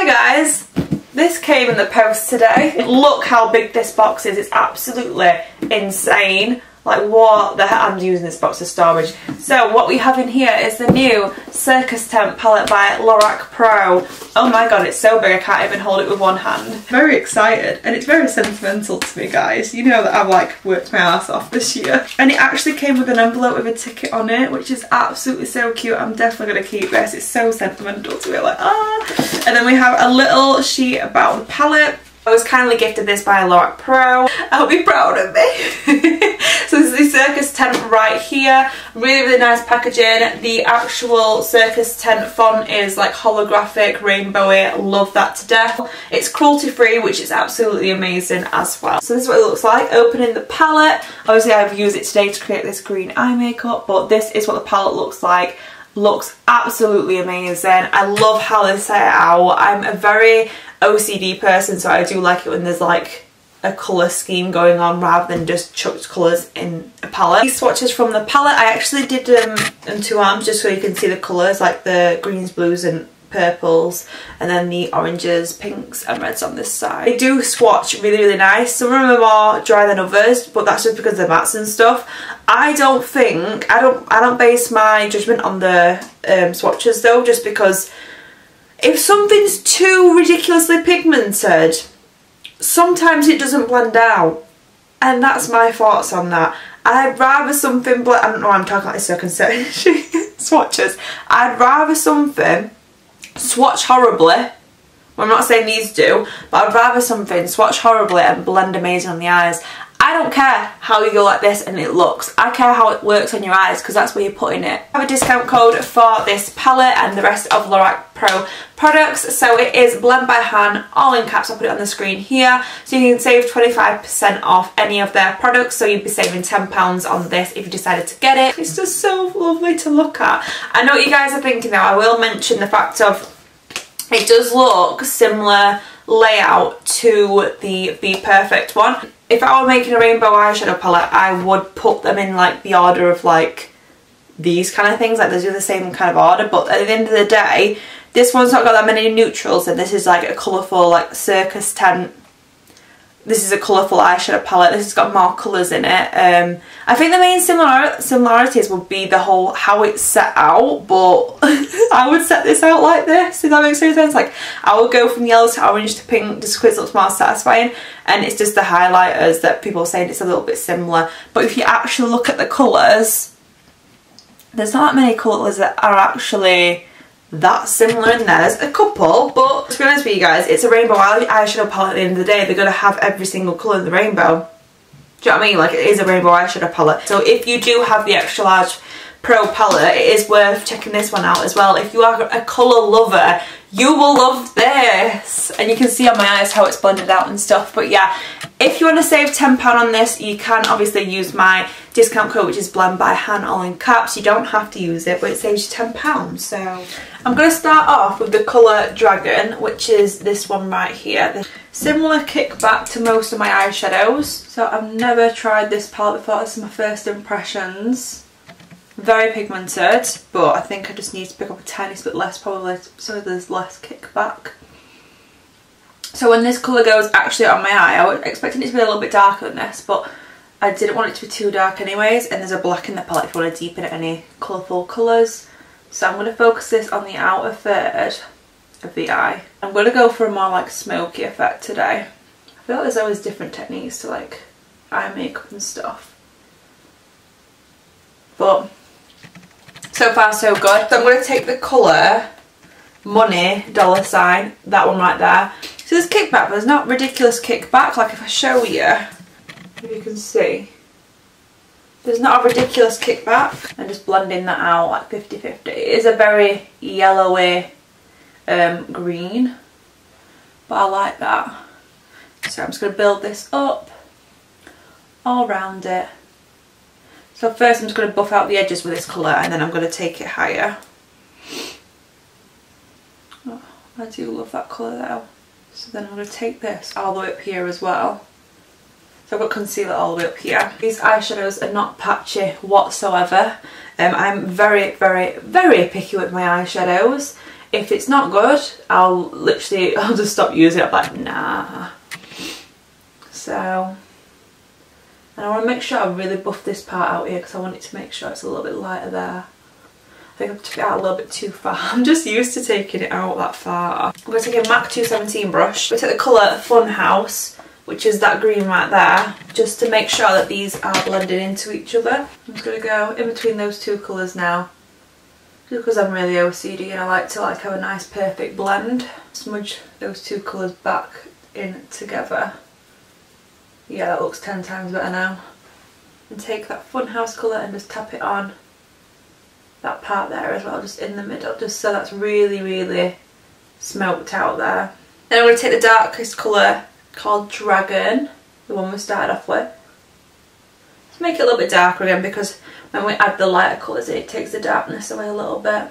Hi guys! This came in the post today. Look how big this box is. It's absolutely insane. Like what the heck, I'm using this box of storage. So what we have in here is the new Circus Tent palette by Laroc Pro. Oh my god, it's so big I can't even hold it with one hand. Very excited and it's very sentimental to me guys. You know that I've like worked my ass off this year. And it actually came with an envelope with a ticket on it which is absolutely so cute. I'm definitely going to keep this. It's so sentimental to me like ah. And then we have a little sheet about the palette I was kindly gifted this by Laroc Pro. I'll be proud of me. so this is the Circus tent right here. Really, really nice packaging. The actual Circus tent font is like holographic, rainbowy. Love that to death. It's cruelty free, which is absolutely amazing as well. So this is what it looks like. Opening the palette. Obviously I've used it today to create this green eye makeup, but this is what the palette looks like looks absolutely amazing. I love how they set it out. I'm a very OCD person so I do like it when there's like a colour scheme going on rather than just chucked colours in a palette. These swatches from the palette I actually did them in two arms just so you can see the colours like the greens, blues and purples and then the oranges, pinks and reds on this side. They do swatch really really nice. Some of them are more dry than others but that's just because they're mattes and stuff. I don't think, I don't I don't base my judgment on the um, swatches though just because if something's too ridiculously pigmented, sometimes it doesn't blend out. And that's my thoughts on that. I'd rather something, I don't know why I'm talking like this so I can say swatches. I'd rather something swatch horribly. I'm not saying these do, but I'd rather something swatch horribly and blend amazing on the eyes I don't care how you go like this and it looks. I care how it works on your eyes because that's where you're putting it. I have a discount code for this palette and the rest of Laroc Pro products. So it is Blend by Han, all in caps. I'll put it on the screen here. So you can save 25% off any of their products. So you'd be saving £10 on this if you decided to get it. It's just so lovely to look at. I know what you guys are thinking now. I will mention the fact of it does look similar layout to the BPerfect one if I were making a rainbow eyeshadow palette, I would put them in like the order of like these kind of things, like they do the same kind of order, but at the end of the day, this one's not got that many neutrals and this is like a colourful like circus tent this is a colourful eyeshadow palette. This has got more colours in it. Um, I think the main similar similarities would be the whole how it's set out, but I would set this out like this, if that makes any sense. Like, I would go from yellow to orange to pink just because it looks more satisfying, and it's just the highlighters that people are saying it's a little bit similar. But if you actually look at the colours, there's not many colours that are actually that similar in there. There's a couple, but to be honest with you guys, it's a rainbow eyeshadow palette at the end of the day. They're going to have every single colour in the rainbow. Do you know what I mean? Like, it is a rainbow eyeshadow palette. So if you do have the extra large Pro palette, it is worth checking this one out as well. If you are a colour lover, you will love this. And you can see on my eyes how it's blended out and stuff. But yeah, if you want to save £10 on this, you can obviously use my discount code, which is Blend by Han, all in caps. You don't have to use it, but it saves you £10. So I'm going to start off with the colour Dragon, which is this one right here. The similar kickback to most of my eyeshadows. So I've never tried this palette before. This is my first impressions. Very pigmented, but I think I just need to pick up a tiny bit less probably so there's less kickback. So when this colour goes actually on my eye, I was expecting it to be a little bit darker than this, but I didn't want it to be too dark anyways, and there's a black in the palette if you want to deepen any colourful colours. So I'm going to focus this on the outer third of the eye. I'm going to go for a more like smoky effect today. I feel like there's always different techniques to like eye makeup and stuff. But so far so good. So I'm going to take the colour Money dollar sign, that one right there. So there's kickback, but there's not ridiculous kickback. Like if I show you, if you can see, there's not a ridiculous kickback. I'm just blending that out like 50-50. It is a very yellowy um, green, but I like that. So I'm just going to build this up all around it. So first I'm just going to buff out the edges with this colour and then I'm going to take it higher. Oh, I do love that colour though. So then I'm going to take this all the way up here as well. So I've got concealer all the way up here. These eyeshadows are not patchy whatsoever. Um, I'm very, very, very picky with my eyeshadows. If it's not good, I'll literally, I'll just stop using it. I'm like, nah. So, and I want to make sure I really buff this part out here because I want it to make sure it's a little bit lighter there. I think I've took it out a little bit too far. I'm just used to taking it out that far. I'm going to take a MAC 217 brush. To take the colour Fun House, which is that green right there, just to make sure that these are blended into each other. I'm just going to go in between those two colours now. Because I'm really OCD and I like to like have a nice perfect blend. Smudge those two colours back in together. Yeah, that looks 10 times better now. And take that Funhouse colour and just tap it on that part there as well, just in the middle, just so that's really, really smoked out there. Then I'm going to take the darkest colour called Dragon, the one we started off with. Let's make it a little bit darker again because when we add the lighter colours it takes the darkness away a little bit.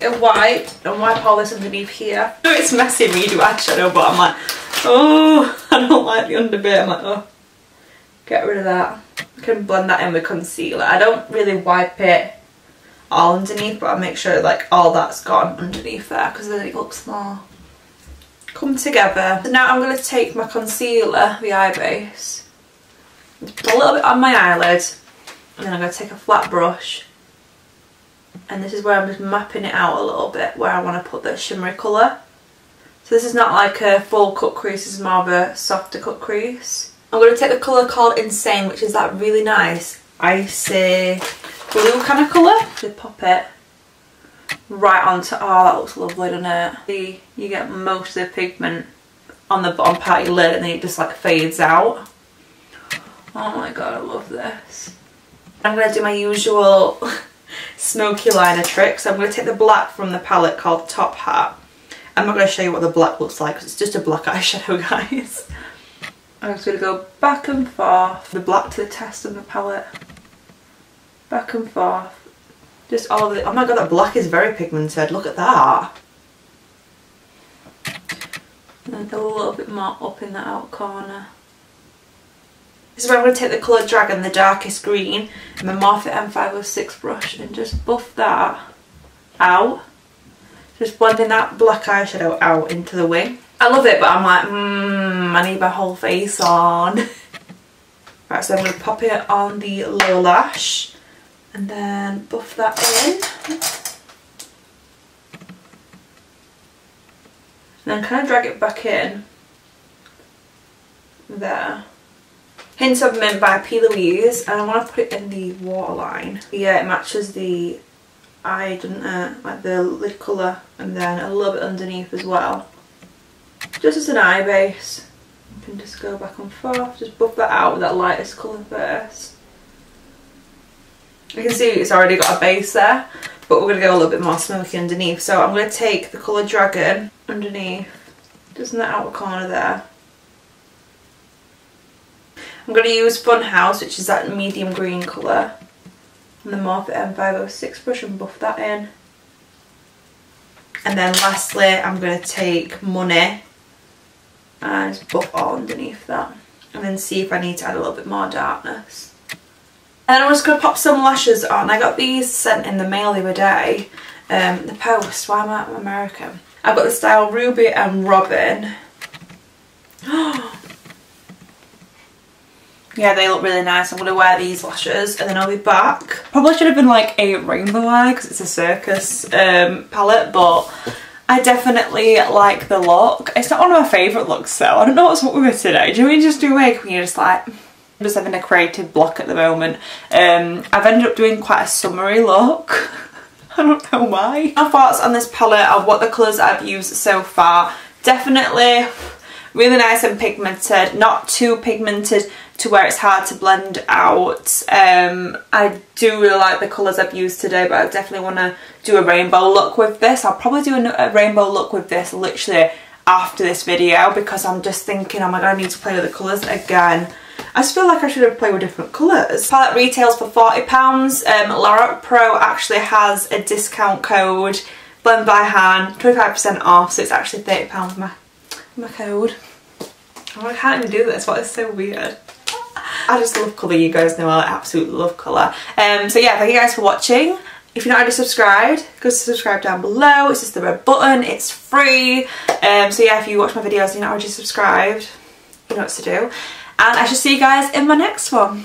A white and wipe all this underneath here. I know it's messy when you do eyeshadow but I'm like, oh, I don't like the underbit. I'm like, oh, get rid of that. I can blend that in with concealer. I don't really wipe it all underneath but I make sure like all that's gone underneath there because then it looks more come together. Now I'm going to take my concealer, the eye base, put a little bit on my eyelid and then I'm going to take a flat brush and this is where I'm just mapping it out a little bit where I want to put the shimmery colour. So this is not like a full cut crease, this is more of a softer cut crease. I'm going to take the colour called Insane which is that really nice icy blue kind of colour. To pop it right onto, oh that looks lovely doesn't it? You get most of the pigment on the bottom part of your lid and then it just like fades out. Oh my god I love this. I'm going to do my usual smoky liner trick. So I'm going to take the black from the palette called Top Hat. I'm not going to show you what the black looks like because it's just a black eyeshadow guys. I'm just going to go back and forth, the black to the test of the palette. Back and forth. Just all the, oh my god that black is very pigmented, look at that. And a little bit more up in the outer corner. This is where I'm going to take the colour Dragon, the darkest green, and the Morphe M506 brush and just buff that out. Just blending that black eyeshadow out into the wing. I love it, but I'm like, mmm, I need my whole face on. right, so I'm going to pop it on the lower lash and then buff that in. And then kind of drag it back in there. Hints of Mint by P. Louise and I want to put it in the waterline. Yeah, it matches the eye, doesn't it? Like the lid colour and then a little bit underneath as well. Just as an eye base. You can just go back and forth, just buff that out with that lightest colour first. You can see it's already got a base there, but we're going to go a little bit more smoky underneath. So I'm going to take the colour Dragon underneath, just in the outer corner there. I'm going to use Fun House, which is that medium green colour. And the Morphe M506 brush and buff that in. And then lastly, I'm going to take Money and buff all underneath that. And then see if I need to add a little bit more darkness. And I'm just going to pop some lashes on. I got these sent in the mail the other day. Um, the post, why am I American? I've got the style Ruby and Robyn. yeah, they look really nice. I'm going to wear these lashes and then I'll be back. Probably should have been like a rainbow eye because it's a circus um, palette, but I definitely like the look. It's not one of my favourite looks though. I don't know what's up with it today. Do you mean just do wake when you're just like... I'm just having a creative block at the moment. Um, I've ended up doing quite a summery look. I don't know why. My thoughts on this palette are what the colours I've used so far. Definitely really nice and pigmented, not too pigmented to where it's hard to blend out. Um, I do really like the colours I've used today, but I definitely want to do a rainbow look with this. I'll probably do a, a rainbow look with this literally after this video because I'm just thinking, oh my god, I need to play with the colours again. I just feel like I should have played with different colours. Palette retails for £40. Um, Laroc Pro actually has a discount code, Blend by Han, 25% off, so it's actually £30 my, my code. Oh, I can't even do this, what is so weird. I just love colour, you guys know I absolutely love colour. Um, so yeah, thank you guys for watching. If you're not already subscribed, go subscribe down below. It's just the red button, it's free. Um, so yeah, if you watch my videos and you're not already subscribed, you know what to do. And I shall see you guys in my next one.